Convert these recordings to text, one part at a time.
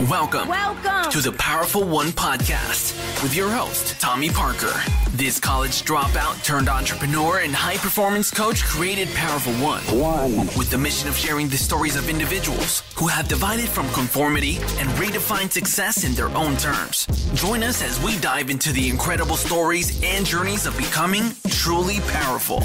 Welcome. Welcome to the Powerful One podcast with your host, Tommie Parker. This college dropout turned entrepreneur and high performance coach created Powerful One. One. With the mission of sharing the stories of individuals who have divided from conformity and redefined success in their own terms. Join us as we dive into the incredible stories and journeys of becoming truly powerful.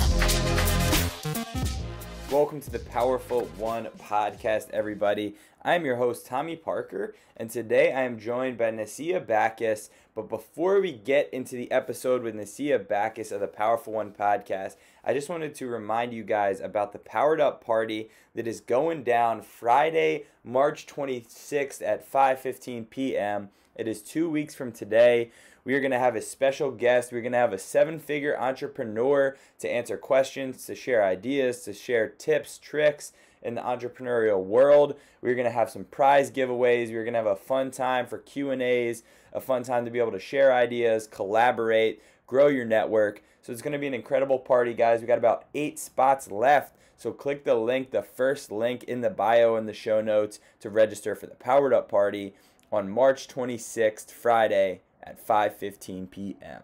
Welcome to the Powerful One podcast, everybody. I'm your host, Tommie Parker, and today I am joined by Nasia Bacchus. But before we get into the episode with Nasia Bacchus of the Powerful One podcast, I just wanted to remind you guys about the Powered Up party that is going down Friday, March 26th at 5:15 p.m. It is 2 weeks from today. We are going to have a special guest. We're going to have a seven figure entrepreneur to answer questions, to share ideas, to share tips, tricks in the entrepreneurial world. We're going to have some prize giveaways. We're going to have a fun time for Q&As, a fun time to be able to share ideas, collaborate, grow your network. So it's going to be an incredible party, guys. We got about 8 spots left. So click the link, the first link in the bio in the show notes to register for the Powered Up party on March 26th, Friday at 5:15 p.m.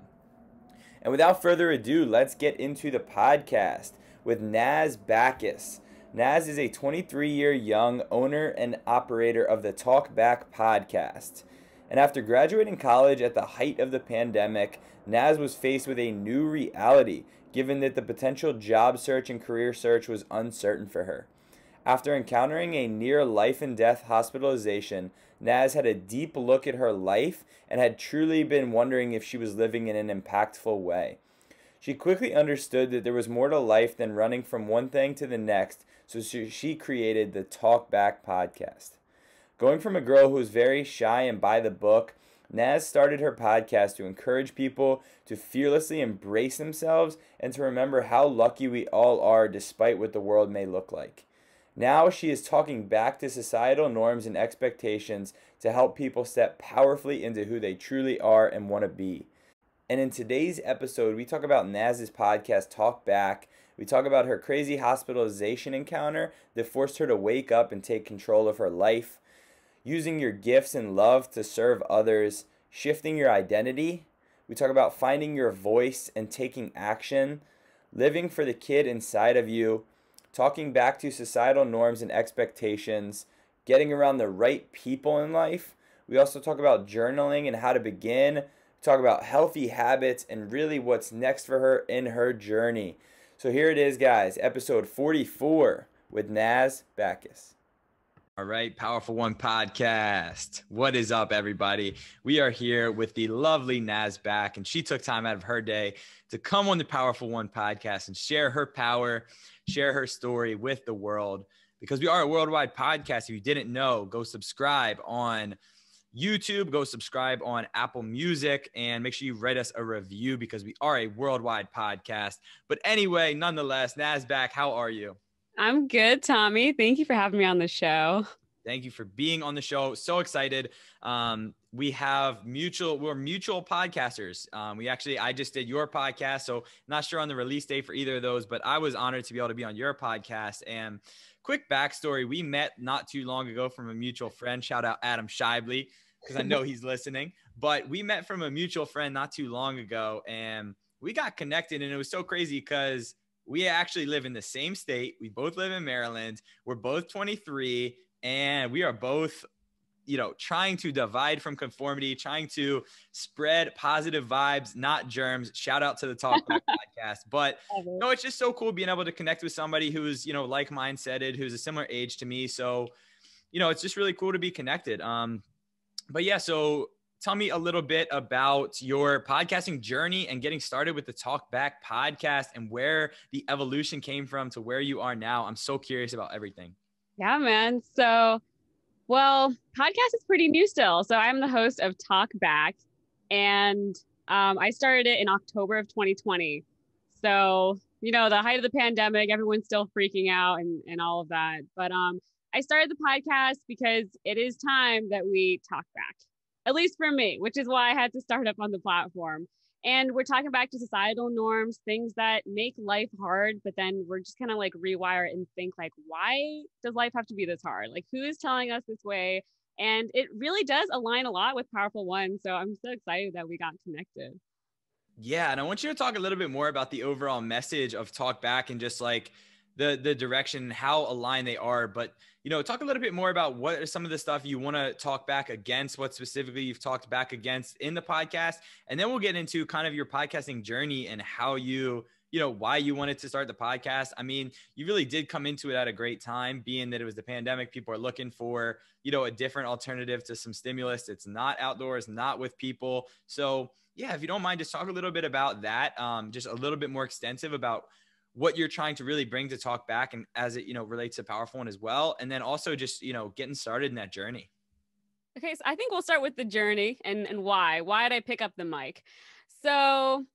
And without further ado, let's get into the podcast with Nas Bacchus. Nas is a 23-year young owner and operator of the Talk Bacc podcast. And after graduating college at the height of the pandemic, Nas was faced with a new reality, given that the potential job search and career search was uncertain for her. After encountering a near life and death hospitalization, Nas had a deep look at her life and had truly been wondering if she was living in an impactful way. She quickly understood that there was more to life than running from one thing to the next, so she created the Talk Bacc podcast. Going from a girl who was very shy and by the book, Nas started her podcast to encourage people to fearlessly embrace themselves and to remember how lucky we all are despite what the world may look like. Now she is talking back to societal norms and expectations to help people step powerfully into who they truly are and want to be. And in today's episode, we talk about Nas's podcast, Talk Bacc. We talk about her crazy hospitalization encounter that forced her to wake up and take control of her life, using your gifts and love to serve others, shifting your identity. We talk about finding your voice and taking action, living for the kid inside of you talking back to societal norms and expectations, getting around the right people in life. We also talk about journaling and how to begin, talk about healthy habits and really what's next for her in her journey. So here it is, guys, episode 44 with Nas Bacchus. All right, Powerful One podcast. What is up, everybody? We are here with the lovely Nas Bacc, and she took time out of her day to come on the Powerful One podcast and share her power, share her story with the world. Because we are a worldwide podcast. If you didn't know, go subscribe on YouTube, go subscribe on Apple Music, and make sure you write us a review because we are a worldwide podcast. But anyway, nonetheless, Nas Bacc, how are you? I'm good, Tommie. Thank you for having me on the show. Thank you for being on the show. So excited. Um, we have mutual, we're mutual podcasters. Um, we actually, I just did your podcast. So not sure on the release date for either of those, but I was honored to be able to be on your podcast. And quick backstory we met not too long ago from a mutual friend. Shout out Adam Shibley, because I know he's listening. But we met from a mutual friend not too long ago and we got connected. And it was so crazy because we actually live in the same state. We both live in Maryland. We're both 23 and we are both you know trying to divide from conformity trying to spread positive vibes not germs. Shout out to the talk back podcast. But no it's just so cool being able to connect with somebody who's you know like mindseted who's a similar age to me. So you know it's just really cool to be connected. Um but yeah so tell me a little bit about your podcasting journey and getting started with the talk back podcast and where the evolution came from to where you are now i'm so curious about everything yeah, man. So, well, podcast is pretty new still. So I'm the host of Talk Bacc, and um, I started it in October of 2020. So, you know, the height of the pandemic, everyone's still freaking out and, and all of that. But um, I started the podcast because it is time that we talk back, at least for me, which is why I had to start up on the platform. And we're talking back to societal norms, things that make life hard, but then we're just kind of like rewire and think like, why does life have to be this hard? Like who is telling us this way? And it really does align a lot with Powerful One. So I'm so excited that we got connected. Yeah. And I want you to talk a little bit more about the overall message of Talk Bacc and just like the the direction, how aligned they are. But you know, talk a little bit more about what are some of the stuff you want to talk back against, what specifically you've talked back against in the podcast, and then we'll get into kind of your podcasting journey and how you you know why you wanted to start the podcast. I mean you really did come into it at a great time being that it was the pandemic people are looking for you know a different alternative to some stimulus. It's not outdoors not with people. So yeah if you don't mind just talk a little bit about that um, just a little bit more extensive about what you're trying to really bring to talk back and as it you know relates to powerful one as well and then also just you know getting started in that journey okay so i think we'll start with the journey and and why why did i pick up the mic so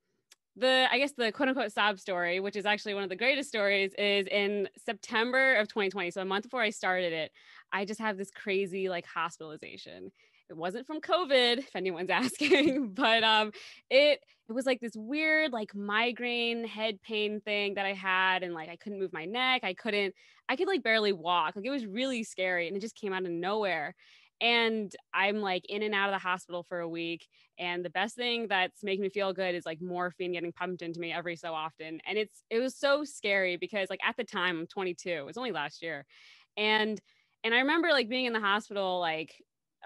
the I guess the quote unquote sob story, which is actually one of the greatest stories, is in September of 2020. So a month before I started it, I just have this crazy like hospitalization. It wasn't from COVID, if anyone's asking, but um it it was like this weird like migraine head pain thing that I had and like I couldn't move my neck. I couldn't I could like barely walk. Like it was really scary and it just came out of nowhere and I'm like in and out of the hospital for a week. And the best thing that's making me feel good is like morphine getting pumped into me every so often. And it's it was so scary because like at the time I'm 22. It was only last year, and and I remember like being in the hospital like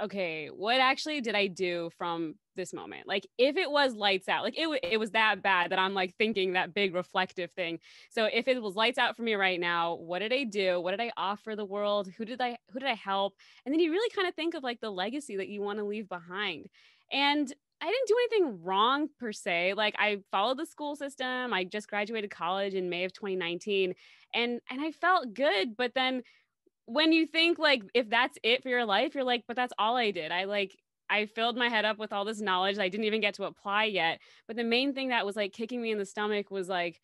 okay, what actually did I do from this moment? Like, if it was lights out, like it, w- it was that bad that I'm like thinking that big reflective thing. So if it was lights out for me right now, what did I do? What did I offer the world? Who did I, who did I help? And then you really kind of think of like the legacy that you want to leave behind. And I didn't do anything wrong per se. Like I followed the school system. I just graduated college in May of 2019 and and I felt good, but then when you think like if that's it for your life, you're like, but that's all I did. I like I filled my head up with all this knowledge I didn't even get to apply yet. But the main thing that was like kicking me in the stomach was like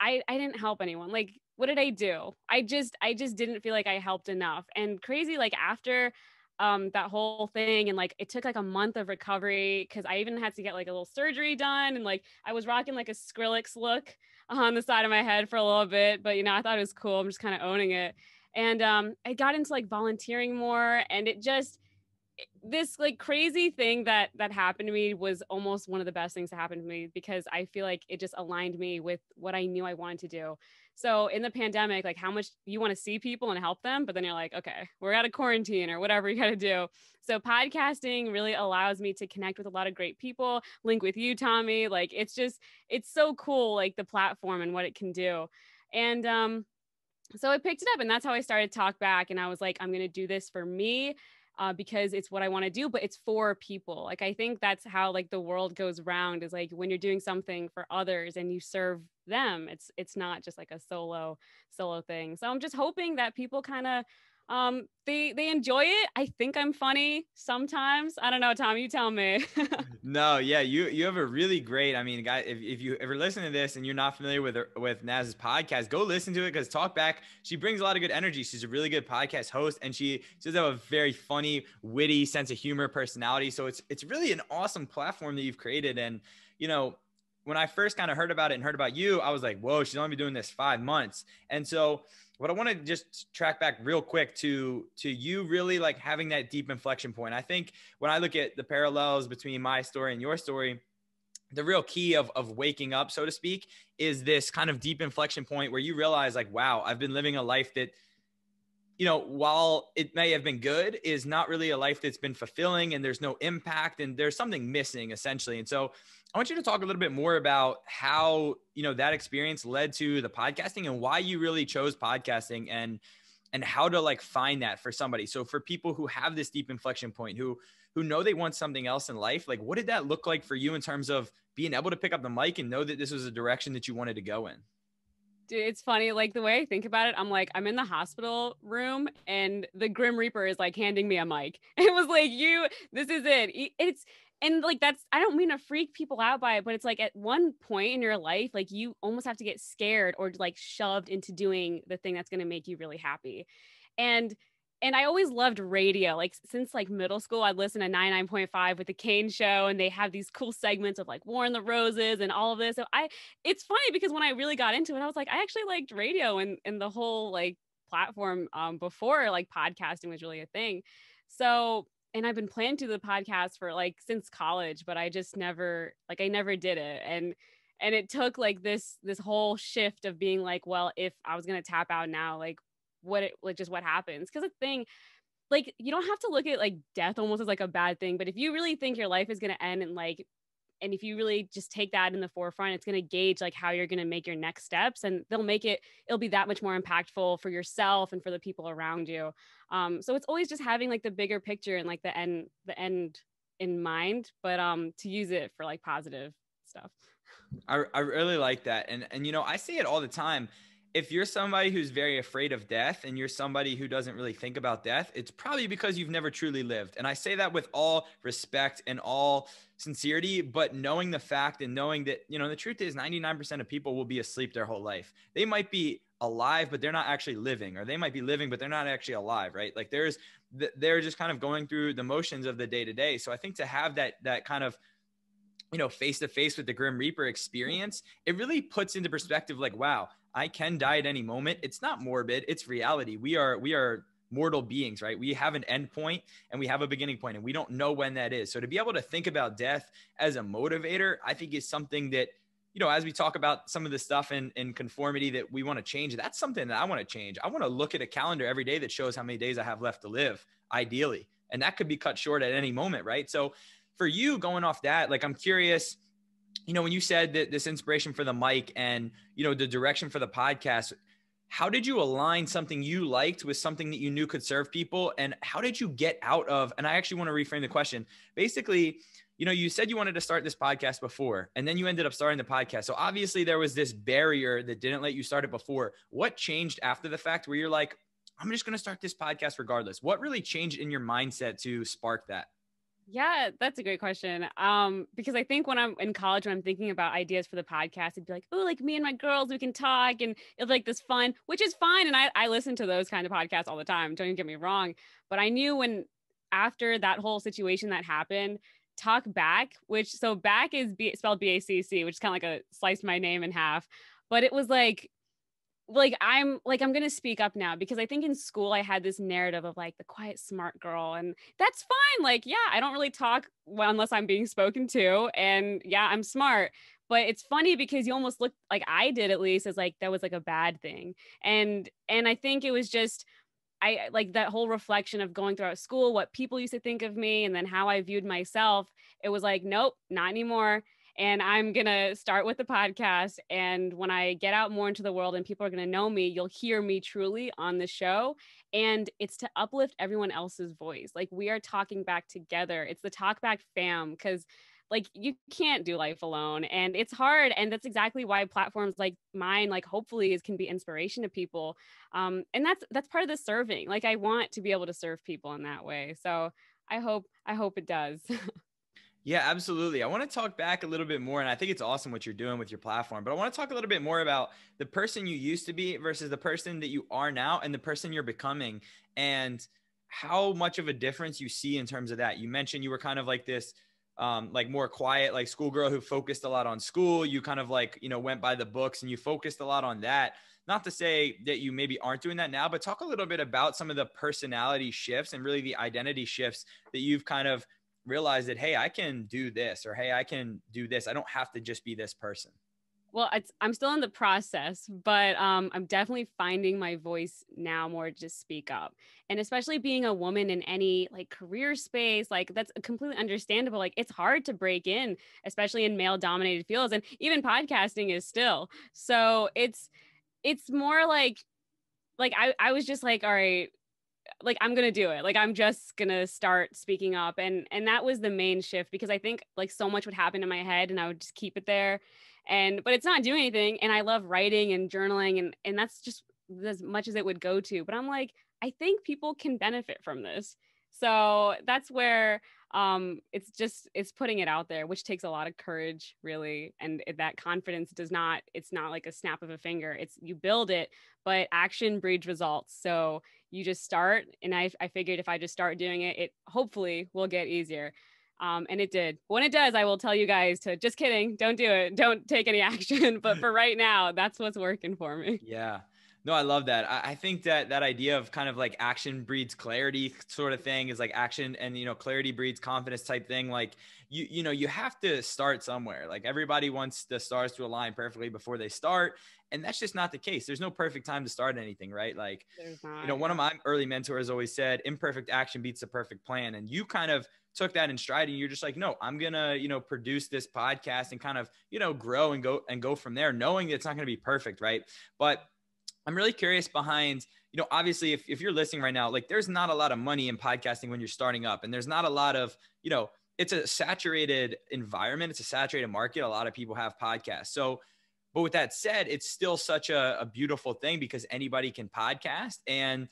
I I didn't help anyone. Like what did I do? I just I just didn't feel like I helped enough. And crazy like after um that whole thing and like it took like a month of recovery cuz I even had to get like a little surgery done and like I was rocking like a Skrillex look on the side of my head for a little bit, but you know, I thought it was cool. I'm just kind of owning it and um, I got into like volunteering more, and it just this like crazy thing that that happened to me was almost one of the best things to happen to me because I feel like it just aligned me with what I knew I wanted to do. So in the pandemic, like how much you want to see people and help them, but then you're like, okay, we're out of quarantine or whatever you got to do. So podcasting really allows me to connect with a lot of great people, link with you, Tommie. Like it's just, it's so cool, like the platform and what it can do. And um, so I picked it up and that's how I started talk back and I was like I'm going to do this for me uh, because it's what I want to do but it's for people. Like I think that's how like the world goes round is like when you're doing something for others and you serve them it's it's not just like a solo solo thing. So I'm just hoping that people kind of um they they enjoy it. I think i'm funny sometimes. I don't know tom you tell me. No yeah you you have a really great i mean guy if, if you ever listen to this and you're not familiar with her, with naz's podcast go listen to it because talk back she brings a lot of good energy. She's a really good podcast host and she, does have a very funny witty sense of humor personality. So it's it's really an awesome platform that you've created. And you know when I first kind of heard about it and heard about you, I was like, whoa, she's only been doing this five months. And so what I want to just track back real quick to to you really like having that deep inflection point. I think when I look at the parallels between my story and your story, the real key of of waking up, so to speak, is this kind of deep inflection point where you realize like, wow, I've been living a life that you know, while it may have been good, is not really a life that's been fulfilling and there's no impact and there's something missing essentially. And so I want you to talk a little bit more about how, you know, that experience led to the podcasting and why you really chose podcasting and and how to like find that for somebody. So for people who have this deep inflection point, who who know they want something else in life, like what did that look like for you in terms of being able to pick up the mic and know that this was a direction that you wanted to go in? It's funny. Like the way I think about it, I'm like, I'm in the hospital room and the Grim Reaper is like handing me a mic. It was like, you, this is it. It's, and like that's i don't mean to freak people out by it but it's like at one point in your life like you almost have to get scared or like shoved into doing the thing that's going to make you really happy and and I always loved radio. Like since like middle school, I'd listen to 99.5 with the Kane show and they have these cool segments of like War and the Roses and all of this. So I it's funny because when I really got into it, I was like, I actually liked radio and and the whole like platform um, before like podcasting was really a thing. So, and I've been planning to do the podcast for like since college, but I just never like I never did it. And and it took like this this whole shift of being like, well, if I was gonna tap out now, like what it like just what happens? Because the thing like you don't have to look at like death almost as like a bad thing but if you really think your life is going to end and like and if you really just take that in the forefront it's going to gauge like how you're going to make your next steps and they'll make it it'll be that much more impactful for yourself and for the people around you. Um so it's always just having like the bigger picture and like the end the end in mind but um to use it for like positive stuff. I, I really like that and and you know i say it all the time if you're somebody who's very afraid of death and you're somebody who doesn't really think about death, it's probably because you've never truly lived. And I say that with all respect and all sincerity, but knowing the fact and knowing that, you know, the truth is 99% of people will be asleep their whole life. They might be alive, but they're not actually living, or they might be living, but they're not actually alive, right? Like there's, they're just kind of going through the motions of the day to day. So I think to have that, that kind of, you know, face to face with the Grim Reaper experience, it really puts into perspective like, wow, I can die at any moment. It's not morbid, it's reality. We are we are mortal beings, right? We have an end point and we have a beginning point and we don't know when that is. So to be able to think about death as a motivator, I think is something that you know, as we talk about some of the stuff in, in conformity that we want to change, that's something that I want to change. I want to look at a calendar every day that shows how many days I have left to live, ideally. And that could be cut short at any moment, right? So for you going off that, like I'm curious, you know, when you said that this inspiration for the mic and, you know, the direction for the podcast, how did you align something you liked with something that you knew could serve people? And how did you get out of, and I actually want to reframe the question. Basically, you know, you said you wanted to start this podcast before, and then you ended up starting the podcast. So obviously there was this barrier that didn't let you start it before. What changed after the fact where you're like, I'm just going to start this podcast regardless? What really changed in your mindset to spark that? Yeah, that's a great question. Um, because I think when I'm in college, when I'm thinking about ideas for the podcast, it'd be like, oh, like me and my girls, we can talk and it's like this fun, which is fine. And I, I listen to those kind of podcasts all the time. Don't even get me wrong. But I knew when after that whole situation that happened, talk back, which so back is B, spelled B A C C, which is kind of like a sliced my name in half. But it was like like i'm like i'm gonna speak up now because i think in school i had this narrative of like the quiet smart girl and that's fine like yeah i don't really talk unless i'm being spoken to and yeah i'm smart but it's funny because you almost look like i did at least as like that was like a bad thing and and i think it was just I like that whole reflection of going throughout school, what people used to think of me, and then how I viewed myself. It was like, nope, not anymore and I'm going to start with the podcast. And when I get out more into the world and people are going to know me, you'll hear me truly on the show. And it's to uplift everyone else's voice. Like we are talking back together. It's the Talk Bacc fam because like you can't do life alone and it's hard and that's exactly why platforms like mine like hopefully is can be inspiration to people um and that's that's part of the serving like i want to be able to serve people in that way so i hope i hope it does Yeah, absolutely. I want to talk back a little bit more, and I think it's awesome what you're doing with your platform. But I want to talk a little bit more about the person you used to be versus the person that you are now and the person you're becoming, and how much of a difference you see in terms of that. You mentioned you were kind of like this, um, like more quiet, like schoolgirl who focused a lot on school. You kind of like, you know, went by the books and you focused a lot on that. Not to say that you maybe aren't doing that now, but talk a little bit about some of the personality shifts and really the identity shifts that you've kind of realize that hey i can do this or hey i can do this. I don't have to just be this person. Well i'm still in the process but um, i'm definitely finding my voice now more to speak up. And especially being a woman in any like career space like that's completely understandable. Like it's hard to break in especially in male dominated fields and even podcasting is still. So it's it's more like like I, I was just like all right like i'm gonna do it. Like i'm just gonna start speaking up. And and that was the main shift because i think like so much would happen in my head and i would just keep it there. And but it's not doing anything and i love writing and journaling and and that's just as much as it would go to. But i'm like i think people can benefit from this. So that's where um, it's just it's putting it out there which takes a lot of courage really and that confidence does not it's not like a snap of a finger. It's you build it but action breeds results. So you just start and I, I figured if i just start doing it it hopefully will get easier. Um, and it did. When it does i will tell you guys to just kidding. Don't do it. Don't take any action. But for right now that's what's working for me. Yeah No, I love that. I, I think that that idea of kind of like action breeds clarity sort of thing is like action and, you know, clarity breeds confidence type thing. Like you, you know, you have to start somewhere. Like everybody wants the stars to align perfectly before they start. And that's just not the case. There's no perfect time to start anything, right? Like, you know, one of my early mentors always said, imperfect action beats the perfect plan. And you kind of took that in stride and you're just like, no, I'm gonna, you know, produce this podcast and kind of, you know, grow and go and go from there, knowing that it's not gonna be perfect, right? But I'm really curious behind, you know, obviously if, if you're listening right now, like there's not a lot of money in podcasting when you're starting up and there's not a lot of, you know, it's a saturated environment. It's a saturated market. A lot of people have podcasts. So, but with that said, it's still such a, a beautiful thing because anybody can podcast. And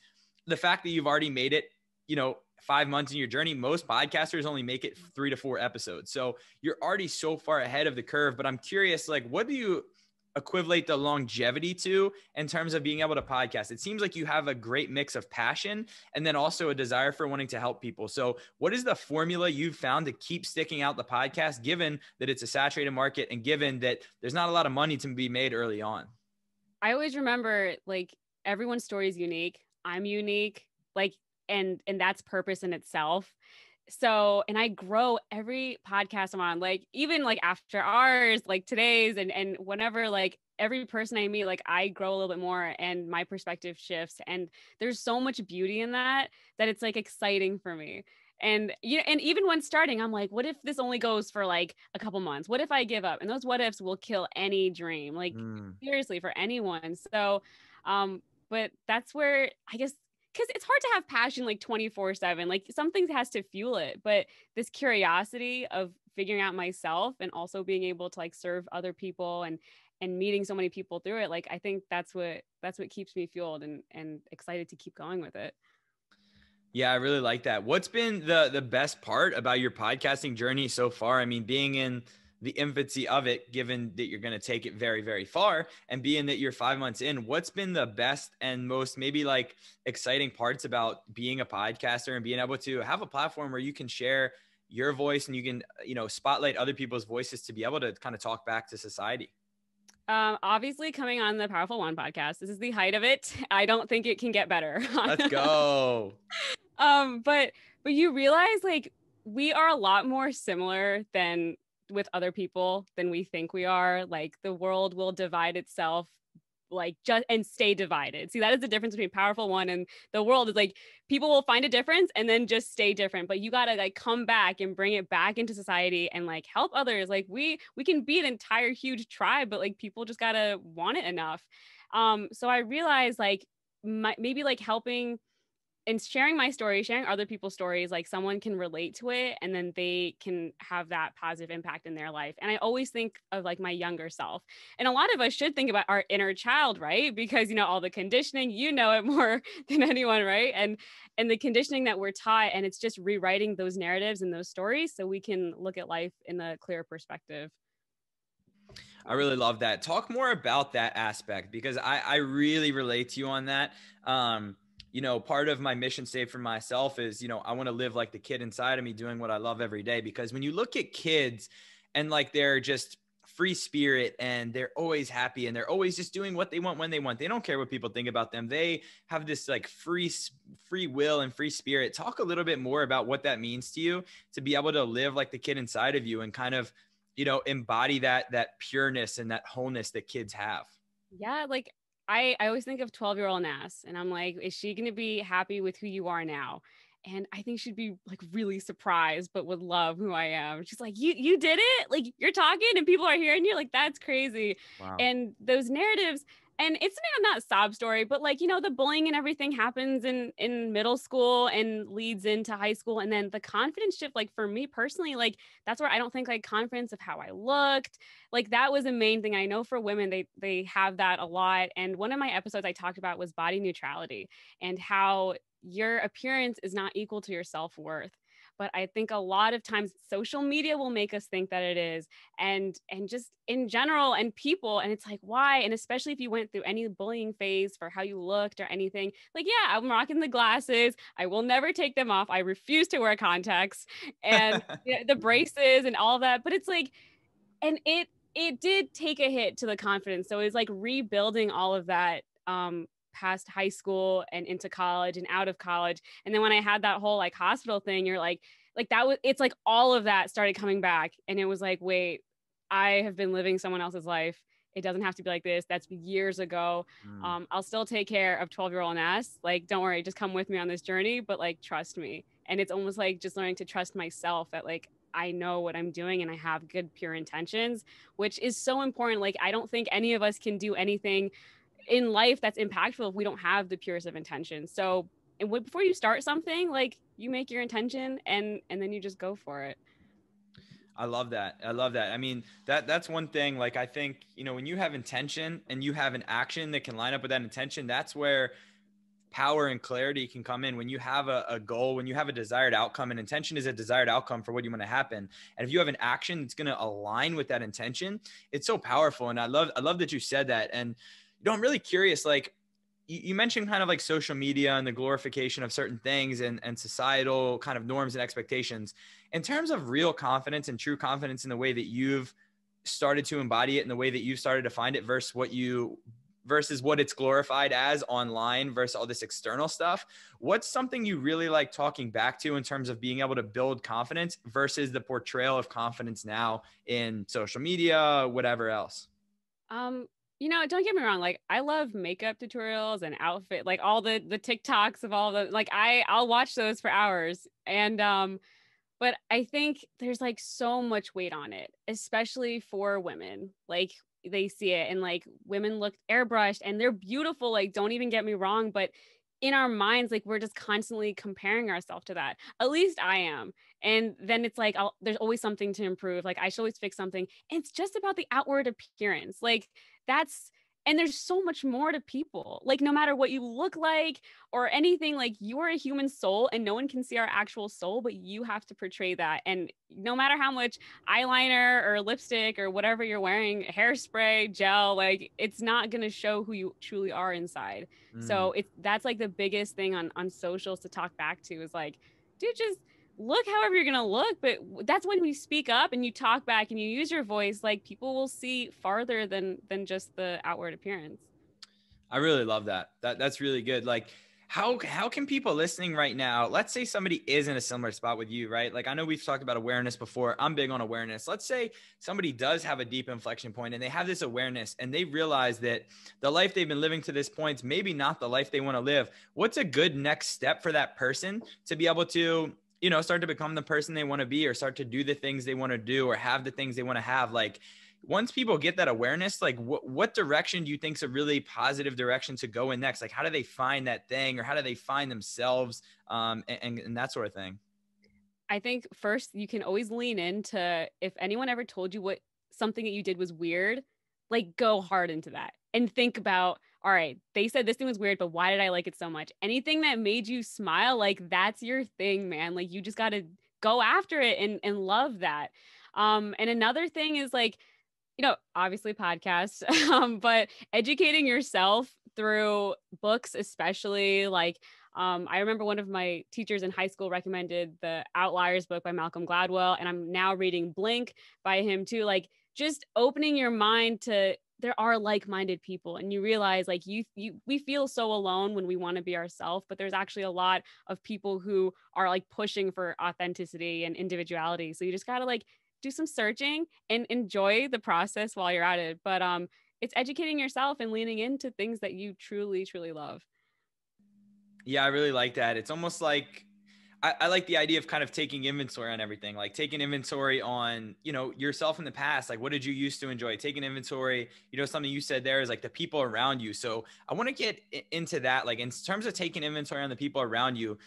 the fact that you've already made it, you know, five months in your journey, most podcasters only make it three to four episodes. So you're already so far ahead of the curve. But I'm curious, like, what do you equivalent the longevity to in terms of being able to podcast? It seems like you have a great mix of passion and then also a desire for wanting to help people. So, what is the formula you've found to keep sticking out the podcast, given that it's a saturated market and given that there's not a lot of money to be made early on? I always remember like everyone's story is unique. I'm unique. Like, and and that's purpose in itself so and i grow every podcast i'm on like even like after ours like today's and and whenever like every person i meet like i grow a little bit more and my perspective shifts and there's so much beauty in that that it's like exciting for me. And you know and even when starting i'm like what if this only goes for like a couple months? What if i give up? And those what ifs will kill any dream like mm. seriously for anyone. So um but that's where i guess because it's hard to have passion like 24 7 like something has to fuel it but this curiosity of figuring out myself and also being able to like serve other people and and meeting so many people through it like i think that's what that's what keeps me fueled and and excited to keep going with it. Yeah i really like that. What's been the the best part about your podcasting journey so far? I mean being in the infancy of it, given that you're going to take it very, very far. And being that you're five months in, what's been the best and most maybe like exciting parts about being a podcaster and being able to have a platform where you can share your voice and you can, you know, spotlight other people's voices to be able to kind of talk back to society? Um, obviously, coming on the Powerful One podcast, this is the height of it. I don't think it can get better. Let's go. um, but but you realize like we are a lot more similar than with other people than we think we are. Like the world will divide itself like just and stay divided. See, that is the difference between powerful one and the world is like people will find a difference and then just stay different. But you gotta like come back and bring it back into society and like help others. Like we we can be an entire huge tribe, but like people just gotta want it enough. Um, so I realized like my, maybe like helping and sharing my story, sharing other people's stories, like someone can relate to it and then they can have that positive impact in their life. And I always think of like my younger self. And a lot of us should think about our inner child, right? Because you know all the conditioning, you know it more than anyone, right? And and the conditioning that we're taught and it's just rewriting those narratives and those stories so we can look at life in a clear perspective. I really love that. Talk more about that aspect because I, I really relate to you on that. Um, you know, part of my mission statement for myself is, you know, I want to live like the kid inside of me doing what I love every day. Because when you look at kids and like they're just free spirit and they're always happy and they're always just doing what they want when they want. They don't care what people think about them. They have this like free free will and free spirit. Talk a little bit more about what that means to you to be able to live like the kid inside of you and kind of, you know, embody that that pureness and that wholeness that kids have. Yeah, like I, I always think of 12 year old Nas and I'm like, is she going to be happy with who you are now? And I think she'd be like really surprised, but would love who I am. She's like, you, you did it. Like you're talking and people are hearing you. Like that's crazy. Wow. And those narratives, and it's not sob story but like you know the bullying and everything happens in in middle school and leads into high school and then the confidence shift like for me personally like that's where i don't think like confidence of how i looked like that was a main thing. I know for women they they have that a lot and one of my episodes i talked about was body neutrality and how your appearance is not equal to your self-worth but i think a lot of times social media will make us think that it is and and just in general and people and it's like why? And especially if you went through any bullying phase for how you looked or anything like yeah i'm rocking the glasses i will never take them off i refuse to wear contacts and the braces and all that but it's like and it it did take a hit to the confidence so it's like rebuilding all of that um past high school and into college and out of college. And then when I had that whole like hospital thing, you're like, like that was it's like all of that started coming back. And it was like, wait, I have been living someone else's life. It doesn't have to be like this. That's years ago. Mm. Um, I'll still take care of 12 year old Nas. Like, don't worry, just come with me on this journey, but like, trust me. And it's almost like just learning to trust myself that like I know what I'm doing and I have good, pure intentions, which is so important. Like, I don't think any of us can do anything in life that's impactful if we don't have the purest of intentions. So, and before you start something, like you make your intention and and then you just go for it. I love that. I love that. I mean, that that's one thing like I think, you know, when you have intention and you have an action that can line up with that intention, that's where power and clarity can come in when you have a, a, goal when you have a desired outcome and intention is a desired outcome for what you want to happen and if you have an action that's going to align with that intention it's so powerful and i love i love that you said that and you know i'm really curious like you, you mentioned kind of like social media and the glorification of certain things and, and societal kind of norms and expectations in terms of real confidence and true confidence in the way that you've started to embody it in the way that you've started to find it versus what you versus what it's glorified as online versus all this external stuff. What's something you really like talking back to in terms of being able to build confidence versus the portrayal of confidence now in social media, whatever else? Um, you know, don't get me wrong. Like, I love makeup tutorials and outfit, like all the the TikToks of all the like. I I'll watch those for hours, and um, but I think there's like so much weight on it, especially for women. Like they see it and like women look airbrushed and they're beautiful like don't even get me wrong but in our minds like we're just constantly comparing ourselves to that at least i am and then it's like I'll, there's always something to improve like i should always fix something and it's just about the outward appearance like that's and there's so much more to people. Like no matter what you look like or anything like you're a human soul and no one can see our actual soul but you have to portray that. And no matter how much eyeliner or lipstick or whatever you're wearing hairspray gel like it's not going to show who you truly are inside. Mm. so it's that's like the biggest thing on on socials to talk back to is like dude just look however you're going to look but that's when you speak up and you talk back and you use your voice like people will see farther than than just the outward appearance. I really love that. That that's really good. Like how how can people listening right now let's say somebody is in a similar spot with you right? Like i know we've talked about awareness before. I'm big on awareness. Let's say somebody does have a deep inflection point and they have this awareness and they realize that the life they've been living to this point is maybe not the life they want to live. What's a good next step for that person to be able to you know, start to become the person they want to be or start to do the things they want to do or have the things they want to have. Like once people get that awareness, like what, what direction do you think is a really positive direction to go in next? Like how do they find that thing or how do they find themselves um, and, and that sort of thing? I think first you can always lean into if anyone ever told you what something that you did was weird, like go hard into that and think about all right, they said this thing was weird, but why did I like it so much? Anything that made you smile, like that's your thing, man. Like you just got to go after it and and love that. Um and another thing is like you know, obviously podcasts, um, but educating yourself through books, especially like um, I remember one of my teachers in high school recommended the Outliers book by Malcolm Gladwell, and I'm now reading Blink by him too. Like just opening your mind to there are like-minded people and you realize like you you we feel so alone when we want to be ourselves but there's actually a lot of people who are like pushing for authenticity and individuality so you just got to like do some searching and enjoy the process while you're at it but um it's educating yourself and leaning into things that you truly truly love. Yeah i really like that it's almost like I, I, like the idea of kind of taking inventory on everything, like taking inventory on, you know, yourself in the past. Like, what did you used to enjoy? Taking inventory, you know, something you said there is like the people around you. So I want to get into that. Like, in terms of taking inventory on the people around you,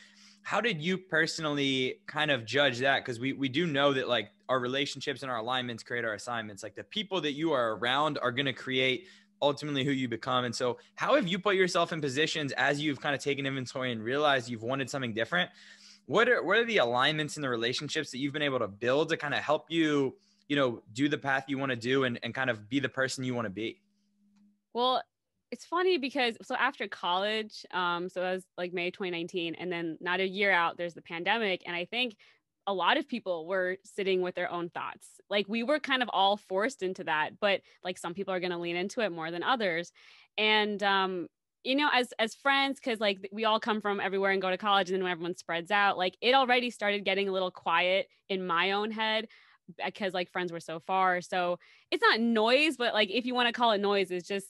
how did you personally kind of judge that? Because we, we do know that like our relationships and our alignments create our assignments. Like, the people that you are around are going to create ultimately who you become. And so, how have you put yourself in positions as you've kind of taken inventory and realized you've wanted something different? What are what are the alignments and the relationships that you've been able to build to kind of help you you know do the path you want to do and, and kind of be the person you want to be? Well it's funny because so after college um so that was like may 2019 and then not a year out there's the pandemic and i think a lot of people were sitting with their own thoughts. Like we were kind of all forced into that but like some people are going to lean into it more than others. And um you know as as friends because like we all come from everywhere and go to college and then when everyone spreads out like it already started getting a little quiet in my own head uh, because like friends were so far. So it's not noise but like if you want to call it noise it's just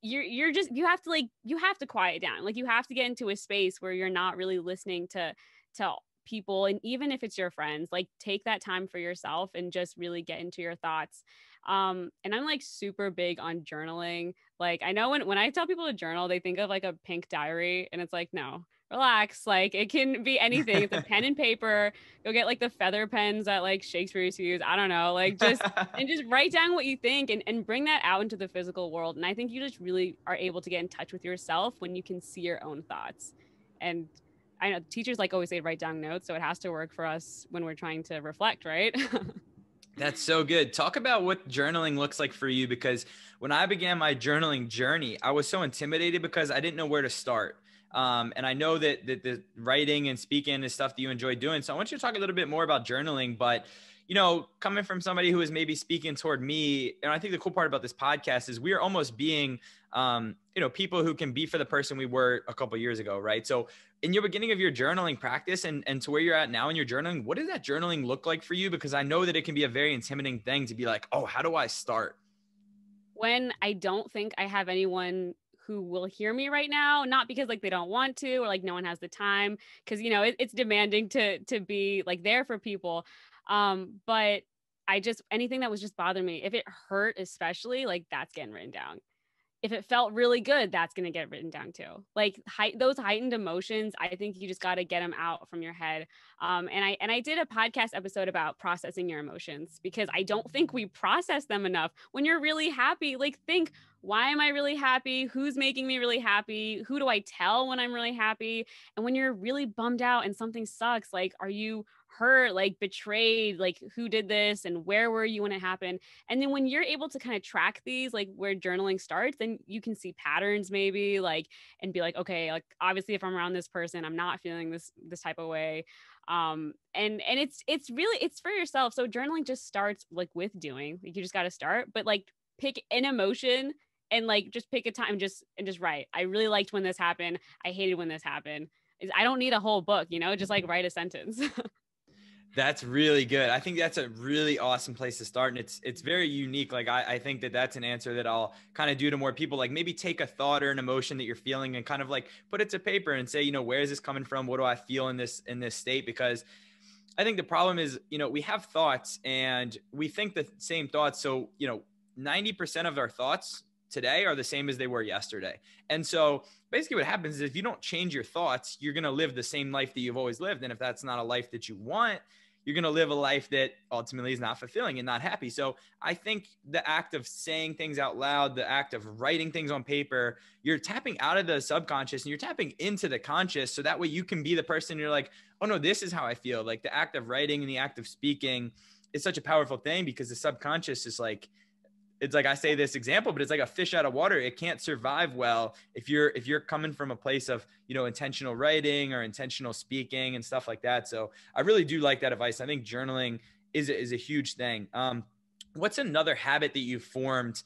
you're you're just you have to like you have to quiet down. Like you have to get into a space where you're not really listening to to people and even if it's your friends like take that time for yourself and just really get into your thoughts um and i'm like super big on journaling. Like i know when when i tell people to journal they think of like a pink diary and it's like no relax like it can be anything. It's a pen and paper. Go get like the feather pens that like shakespeare used to use. I don't know like just and just write down what you think and, and bring that out into the physical world and i think you just really are able to get in touch with yourself when you can see your own thoughts. And I know teachers like always say write down notes, so it has to work for us when we're trying to reflect, right? That's so good. Talk about what journaling looks like for you because when I began my journaling journey, I was so intimidated because I didn't know where to start. Um, and I know that, that the writing and speaking is stuff that you enjoy doing. So I want you to talk a little bit more about journaling, but you know, coming from somebody who is maybe speaking toward me, and I think the cool part about this podcast is we are almost being, um, you know, people who can be for the person we were a couple years ago, right? So, in your beginning of your journaling practice and and to where you're at now in your journaling, what does that journaling look like for you? Because I know that it can be a very intimidating thing to be like, oh, how do I start? When I don't think I have anyone who will hear me right now not because like they don't want to or like no one has the time because you know it, it's demanding to to be like there for people um, but I just anything that was just bothering me, if it hurt, especially, like that's getting written down. If it felt really good, that's gonna get written down too. Like those heightened emotions, I think you just got to get them out from your head. Um, and I and I did a podcast episode about processing your emotions because I don't think we process them enough. When you're really happy, like think, why am I really happy? Who's making me really happy? Who do I tell when I'm really happy? And when you're really bummed out and something sucks, like are you hurt, like betrayed, like who did this and where were you when it happened? And then when you're able to kind of track these, like where journaling starts, then you can see patterns maybe like and be like, okay, like obviously if I'm around this person, I'm not feeling this this type of way. Um and and it's it's really it's for yourself. So journaling just starts like with doing. Like you just got to start, but like pick an emotion and like just pick a time just and just write. I really liked when this happened. I hated when this happened. I don't need a whole book, you know, just like write a sentence. That's really good. I think that's a really awesome place to start, and it's it's very unique. Like I, I think that that's an answer that I'll kind of do to more people. Like maybe take a thought or an emotion that you're feeling and kind of like put it to paper and say, you know, where is this coming from? What do I feel in this in this state? Because I think the problem is, you know, we have thoughts and we think the same thoughts. So you know, ninety percent of our thoughts today are the same as they were yesterday. And so basically what happens is if you don't change your thoughts, you're going to live the same life that you've always lived. And if that's not a life that you want, you're going to live a life that ultimately is not fulfilling and not happy. So I think the act of saying things out loud, the act of writing things on paper, you're tapping out of the subconscious and you're tapping into the conscious. So that way you can be the person you're like, oh no, this is how I feel. Like the act of writing and the act of speaking is such a powerful thing because the subconscious is like, it's like I say this example, but it's like a fish out of water. It can't survive well if you're if you're coming from a place of you know intentional writing or intentional speaking and stuff like that. So I really do like that advice. I think journaling is a, is a huge thing. Um, what's another habit that you've formed,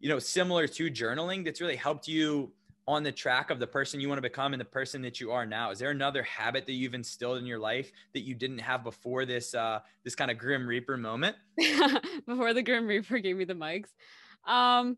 you know, similar to journaling that's really helped you on the track of the person you want to become and the person that you are now? Is there another habit that you've instilled in your life that you didn't have before this uh, this kind of grim reaper moment? before the grim reaper gave me the mics, um,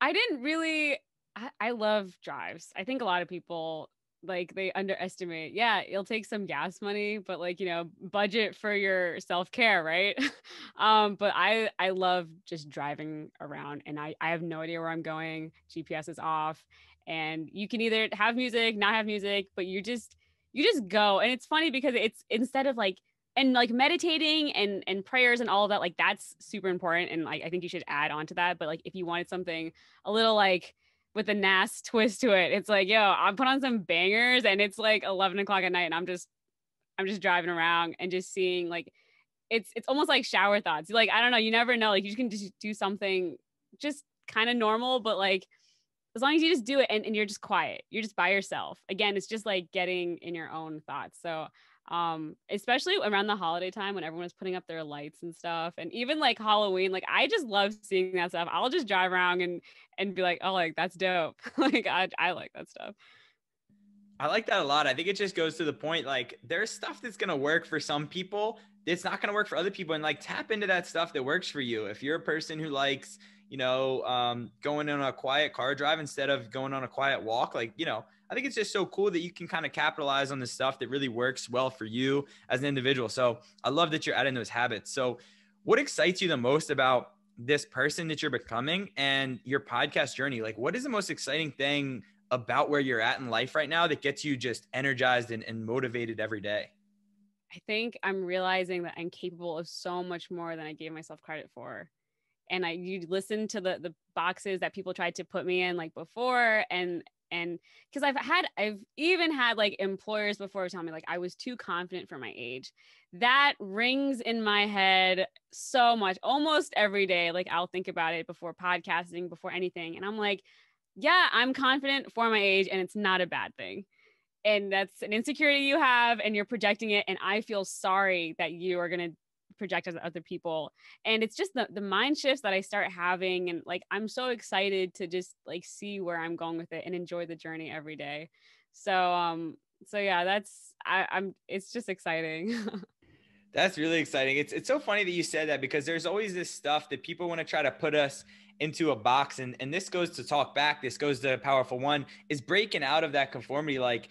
I didn't really. I, I love drives. I think a lot of people like they underestimate yeah it'll take some gas money but like you know budget for your self-care right um but i i love just driving around and i i have no idea where i'm going gps is off and you can either have music not have music but you just you just go. And it's funny because it's instead of like and like meditating and and prayers and all of that like that's super important. And like i think you should add on to that. But like if you wanted something a little like with a nas twist to it it's like yo i'm put on some bangers and it's like 11 o'clock at night and i'm just i'm just driving around and just seeing like it's it's almost like shower thoughts. Like i don't know you never know. Like you can just do something just kind of normal but like as long as you just do it and, and you're just quiet you're just by yourself again it's just like getting in your own thoughts so um especially around the holiday time when everyone's putting up their lights and stuff and even like halloween like i just love seeing that stuff i'll just drive around and and be like oh like that's dope like I, I like that stuff I like that a lot. I think it just goes to the point like there's stuff that's to work for some people. It's not to work for other people. And like tap into that stuff that works for you. If you're a person who likes, you know, um, going on a quiet car drive instead of going on a quiet walk, like, you know, I think it's just so cool that you can kind of capitalize on the stuff that really works well for you as an individual. So I love that you're adding those habits. So, what excites you the most about this person that you're becoming and your podcast journey? Like, what is the most exciting thing about where you're at in life right now that gets you just energized and, and motivated every day? I think I'm realizing that I'm capable of so much more than I gave myself credit for. And I you listen to the the boxes that people tried to put me in like before and and because I've had I've even had like employers before tell me like I was too confident for my age. That rings in my head so much almost every day. Like I'll think about it before podcasting, before anything. And I'm like, yeah, I'm confident for my age and it's not a bad thing. And that's an insecurity you have and you're projecting it. And I feel sorry that you are going to project as other people. And it's just the, the mind shifts that I start having. And like, I'm so excited to just like see where I'm going with it and enjoy the journey every day. So, um, so yeah, that's, I, I'm, it's just exciting. That's really exciting. It's it's so funny that you said that because there's always this stuff that people want to try to put us into a box and and this goes to Talk Bacc this goes to powerful one is breaking out of that conformity like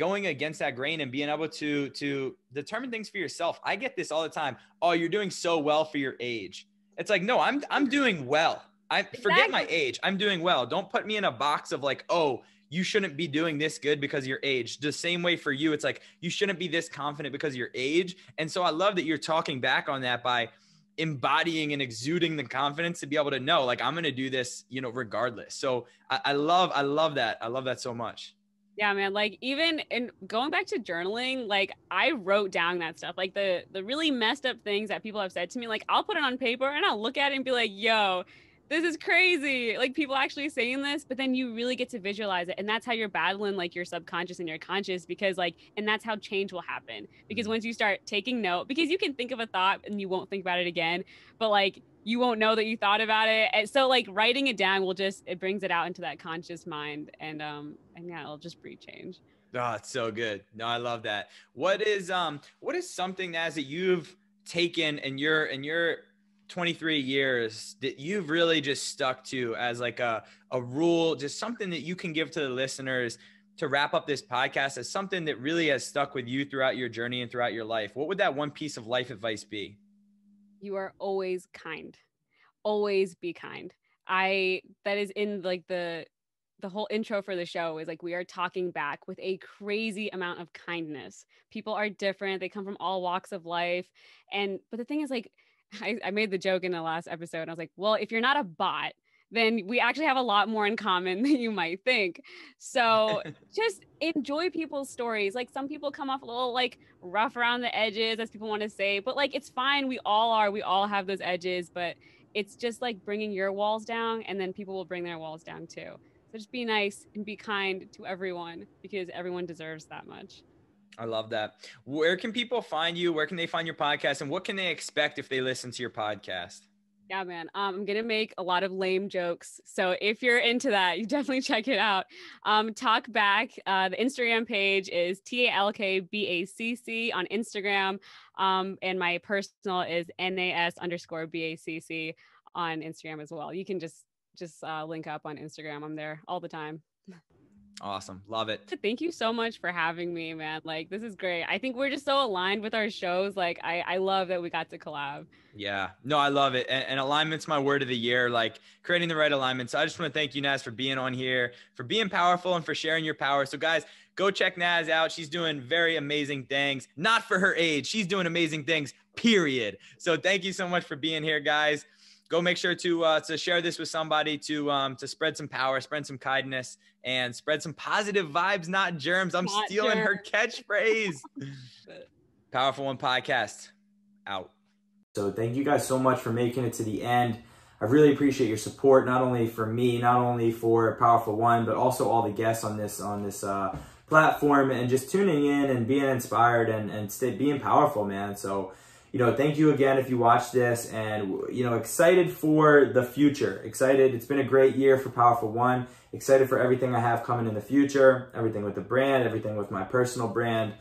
going against that grain and being able to to determine things for yourself. I get this all the time. Oh you're doing so well for your age. It's like no i'm i'm doing well. I forget my age. I'm doing well. Don't put me in a box of like oh you shouldn't be doing this good because of your age. The same way for you, it's like you shouldn't be this confident because of your age. And so I love that you're talking back on that by embodying and exuding the confidence to be able to know like i'm going to do this you know regardless. So I, I, love i love that. I love that so much yeah man like even in going back to journaling like i wrote down that stuff like the the really messed up things that people have said to me like i'll put it on paper and i'll look at it and be like yo this is crazy. Like people actually saying this, but then you really get to visualize it. And that's how you're battling like your subconscious and your conscious because like, and that's how change will happen. Because mm-hmm. once you start taking note, because you can think of a thought and you won't think about it again, but like you won't know that you thought about it. And so like writing it down will just, it brings it out into that conscious mind. And, um, and yeah, it'll just breed change. Oh, it's so good. No, I love that. What is, um, what is something as that you've taken in your in your 23 years that you've really just stuck to as like a, a rule, just something that you can give to the listeners to wrap up this podcast as something that really has stuck with you throughout your journey and throughout your life? What would that one piece of life advice be? You are always kind. Always be kind. I that is in like the the whole intro for the show is like we are talking back with a crazy amount of kindness. People are different. They come from all walks of life. And but the thing is like I, I made the joke in the last episode. I was like, well, if you're not a bot, then we actually have a lot more in common than you might think. So just enjoy people's stories. Like some people come off a little like rough around the edges, as people want to say, but like it's fine. We all are. We all have those edges, but it's just like bringing your walls down, and then people will bring their walls down too. So just be nice and be kind to everyone because everyone deserves that much. I love that. Where can people find you? Where can they find your podcast? And what can they expect if they listen to your podcast? Yeah, man. Um, I'm gonna make a lot of lame jokes. So if you're into that, you definitely check it out. Um, Talk Bacc. Uh, the Instagram page is T A L K B A C C on Instagram. Um, and my personal is N A S underscore B A C C on Instagram as well. You can just just uh, link up on Instagram. I'm there all the time. Awesome. Love it. Thank you so much for having me, man. Like, this is great. I think we're just so aligned with our shows. Like, I, I love that we got to collab. Yeah. No, I love it. And, and alignment's my word of the year, like creating the right alignment. So I just want to thank you, Nas, for being on here, for being powerful and for sharing your power. So, guys, go check Nas out. She's doing very amazing things, not for her age. She's doing amazing things, period. So, thank you so much for being here, guys go make sure to uh, to share this with somebody to um, to spread some power, spread some kindness, and spread some positive vibes, not germs. I'm not stealing germs. her catchphrase. Powerful One podcast out. So thank you guys so much for making it to the end. I really appreciate your support, not only for me, not only for Powerful One, but also all the guests on this on this uh, platform and just tuning in and being inspired and, and stay, being powerful, man. So, you know, thank you again if you watched this and, you know, excited for the future. Excited. It's been a great year for Powerful One. Excited for everything I have coming in the future, everything with the brand, everything with my personal brand,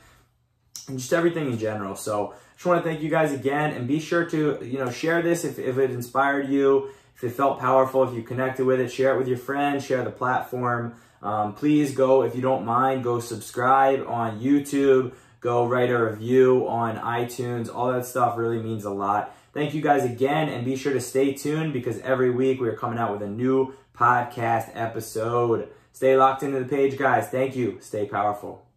and just everything in general. So, just want to thank you guys again and be sure to, you know, share this if, if it inspired you, if it felt powerful, if you connected with it, share it with your friends, share the platform. Um, please go, if you don't mind, go subscribe on YouTube go write a review on iTunes. All that stuff really means a lot. Thank you guys again, and be sure to stay tuned because every week we are coming out with a new podcast episode. Stay locked into the page, guys. Thank you. Stay powerful.